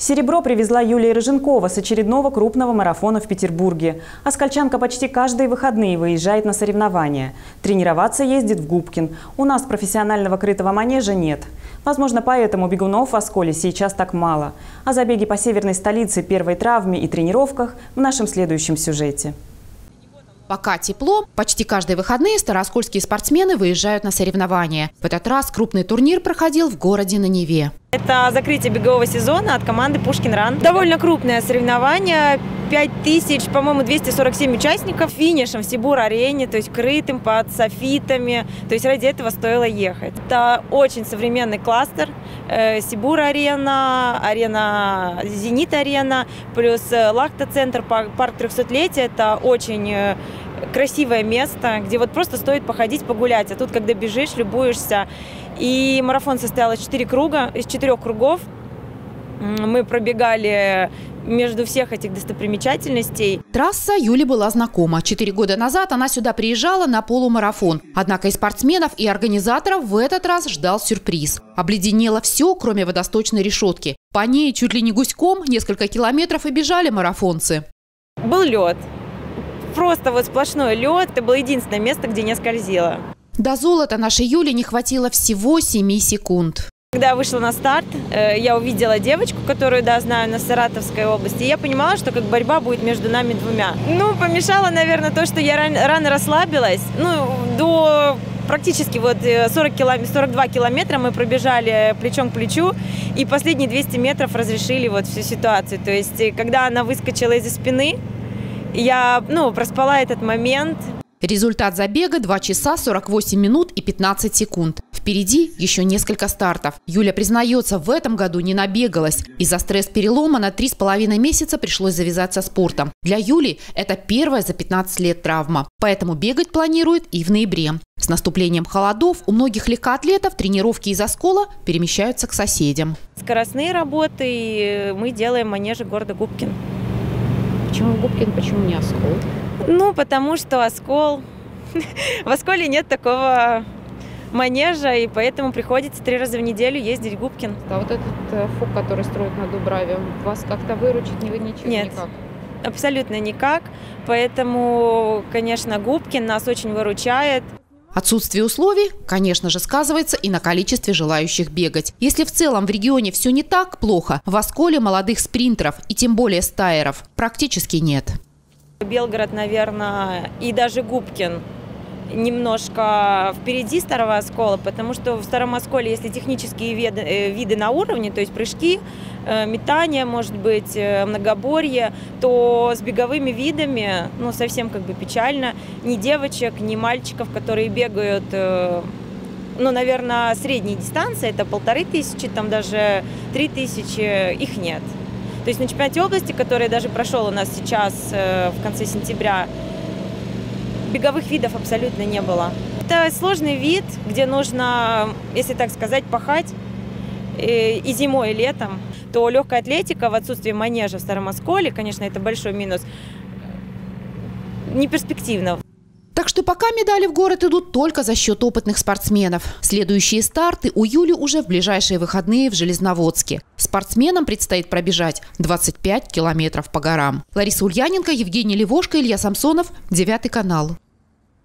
Серебро привезла Юлия Рыженкова с очередного крупного марафона в Петербурге. Оскольчанка почти каждые выходные выезжает на соревнования. Тренироваться ездит в Губкин. У нас профессионального крытого манежа нет. Возможно, поэтому бегунов в Осколе сейчас так мало. О забеге по северной столице, первой травме и тренировках в нашем следующем сюжете. Пока тепло, почти каждые выходные старооскольские спортсмены выезжают на соревнования. В этот раз крупный турнир проходил в городе на Неве. Это закрытие бегового сезона от команды Пушкин Ран. Довольно крупное соревнование. 5000, по-моему, 247 участников финишем в Сибур-арене, то есть крытым под софитами. То есть ради этого стоило ехать. Это очень современный кластер. Э, Сибур-арена, арена Зенит-арена, плюс э, Лахта-центр, парк 300-летия. Это очень э, красивое место, где вот просто стоит походить, погулять. А тут, когда бежишь, любуешься. И марафон состоял из четырех круга, из четырех кругов. Мы пробегали между всех этих достопримечательностей. Трасса Юли была знакома. Четыре года назад она сюда приезжала на полумарафон. Однако и спортсменов, и организаторов в этот раз ждал сюрприз. Обледенело все, кроме водосточной решетки. По ней чуть ли не гуськом несколько километров и бежали марафонцы. Был лед просто вот сплошной лед. Это было единственное место, где не скользило. До золота нашей Юли не хватило всего 7 секунд. Когда я вышла на старт, э, я увидела девочку, которую, да, знаю, на Саратовской области. И я понимала, что как борьба будет между нами двумя. Ну, помешало, наверное, то, что я рано, рано расслабилась. Ну, до практически вот 40 километров, 42 километра мы пробежали плечом к плечу, и последние 200 метров разрешили вот всю ситуацию. То есть, э, когда она выскочила из-за спины, я, ну, проспала этот момент. Результат забега 2 часа 48 минут и 15 секунд. Впереди еще несколько стартов. Юля признается, в этом году не набегалась. Из-за стресс-перелома на 3,5 месяца пришлось завязаться спортом. Для Юли это первая за 15 лет травма. Поэтому бегать планирует и в ноябре. С наступлением холодов у многих легкоатлетов тренировки из Оскола перемещаются к соседям. Скоростные работы мы делаем манеже города Губкин. Почему Губкин, почему не Оскол? Ну, потому что Оскол... В Осколе нет такого манежа, и поэтому приходится три раза в неделю ездить в Губкин. А вот этот э, фук, который строят на Дубраве, вас как-то выручит? Не, ничего, Нет. никак? Абсолютно никак. Поэтому, конечно, Губкин нас очень выручает. Отсутствие условий, конечно же, сказывается и на количестве желающих бегать. Если в целом в регионе все не так плохо, в Осколе молодых спринтеров и тем более стайеров практически нет. Белгород, наверное, и даже Губкин немножко впереди Старого Оскола, потому что в Старом Осколе, если технические виды, э, виды на уровне, то есть прыжки, э, метание, может быть, э, многоборье, то с беговыми видами, ну, совсем как бы печально. Ни девочек, ни мальчиков, которые бегают ну, наверное, средней дистанции, это полторы тысячи, там даже три тысячи, их нет. То есть на чемпионате области, который даже прошел у нас сейчас в конце сентября, беговых видов абсолютно не было. Это сложный вид, где нужно, если так сказать, пахать э, и зимой, и летом, то легкая атлетика в отсутствии манежа в Старом Осколе, конечно, это большой минус, не перспективно. Что пока медали в город идут только за счет опытных спортсменов. Следующие старты у Юли уже в ближайшие выходные в Железноводске. Спортсменам предстоит пробежать 25 километров по горам. Лариса Ульяненко, Евгений Левошко, Илья Самсонов, Девятый канал.